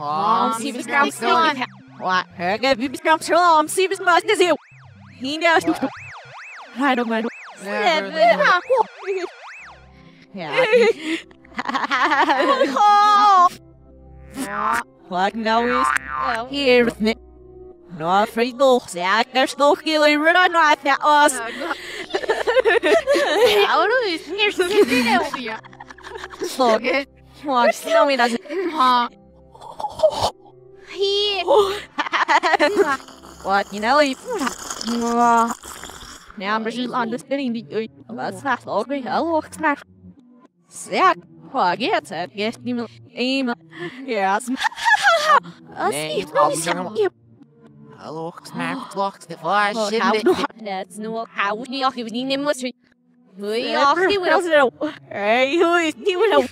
Om Sivas Gram Stilon. What? Herga Bibis Gram Stilon. Sivas Mas Dizil. He knows. I don't mind. Yeah. Like no is here with me. No afraid though. Say I guess though he'll run on like that us. Look, watch, no me doesn't. What, you know, if now I'm just understanding the that's not okay. Hello, smash. Sick. Well, get it. Yes, email. Email. Yes. Nee, kom je Hallo, smaak wacht de vaas. That's no how we are giving him much. We are he will know. Hey, who is he will know?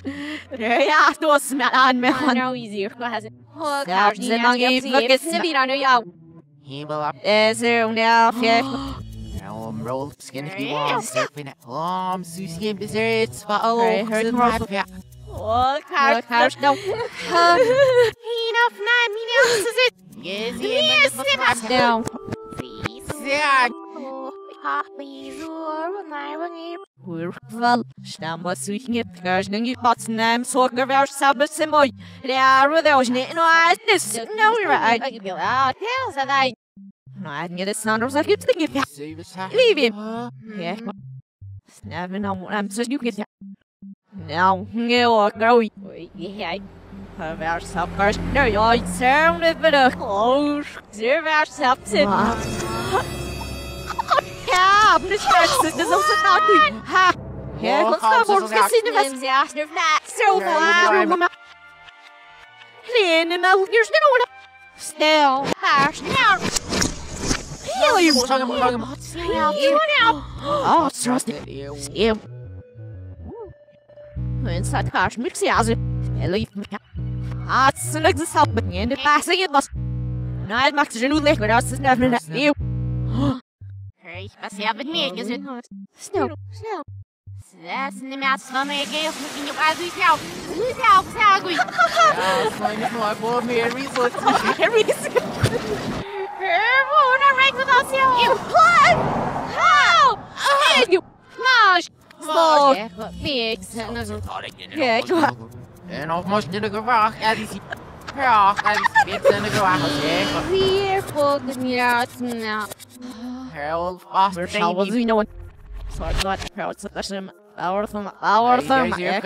Hey, I thought smell on me. I know easier. Go ahead. Oh, gosh, the long game is to be on you. He will up. Is there now? Yeah. Now I'm roll skin if you want. Surfing at Lom, Susie and desserts. For all Hey, heard of more. my Oh, gosh, gosh, no. Enough nine minutes is it? Yes, Yes, yes, Down. Yeah. Please, or I will give Hwyr fel, stam was swych ngip, gars nang i bots nam so gyfer sabes sy'n mwy. Rea roedd eos ni, no this, no right. I can be out, hell, said I. No, I can get a sound of like it's the gift. Leave him. Yeah. Snapping on I'm so you get. Now, are going. Yeah. Ourselves first. No, you're sound of it a close. Serve ourselves in. Ja, men straks det som så snart. Ha. Ja, Åh, vad ska han ser vår så ska gott. sinne fast. Ja, nu flat. Så Ja, det flat. Lene med just det några. Still. Här snart. Hela ju. You now. Oh, trust it. Skim. Men så att kanske mycket så alltså. Eller inte. Att så läggs det samt med det passar ju bara. Nej, Max, du nu leker det så snart med det. Jo. Hej, vad ser jag med is it? Snow. Snow. That's in the mouth of my gay looking you as we tell. We tell, tell, we. Everyone, I rank with us here. You what? How? You. Gosh. Slow. Big, no, Ja, ik wou- En of moest je de gewacht? Ja, die ziet. Ja, hij is fit en de gewacht. Zeker. Weer volgens me Heel vast. We're shall you know. So I got crowds at the sim. Our thumb. Our. Hier